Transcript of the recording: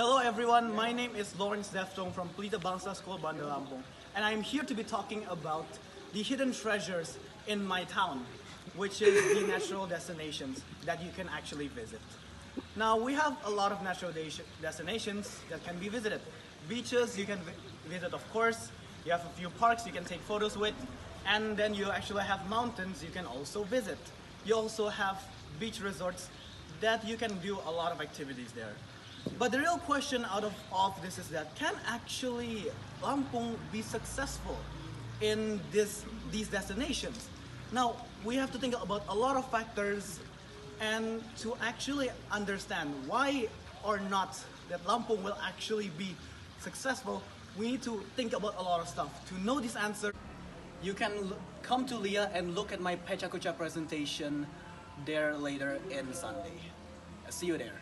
Hello everyone, my name is Lawrence Dev Thung from Pelita Bangsa School, Bandar Lampung, and I'm here to be talking about the hidden treasures in my town, which is the natural destinations that you can actually visit. Now we have a lot of natural de- destinations that can be visited. Beaches you can vi- visit, of course. You have a few parks you can take photos with, and then you actually have mountains you can also visit. You also have beach resorts that you can do a lot of activities there. But the real question out of all this is that can actually Lampung be successful in this these destinations? Now we have to think about a lot of factors and to actually understand why or not that Lampung will actually be successful, we need to think about a lot of stuff. To know this answer, you can come to LIA and look at my Pecha Kucha presentation there later in Sunday. See you there.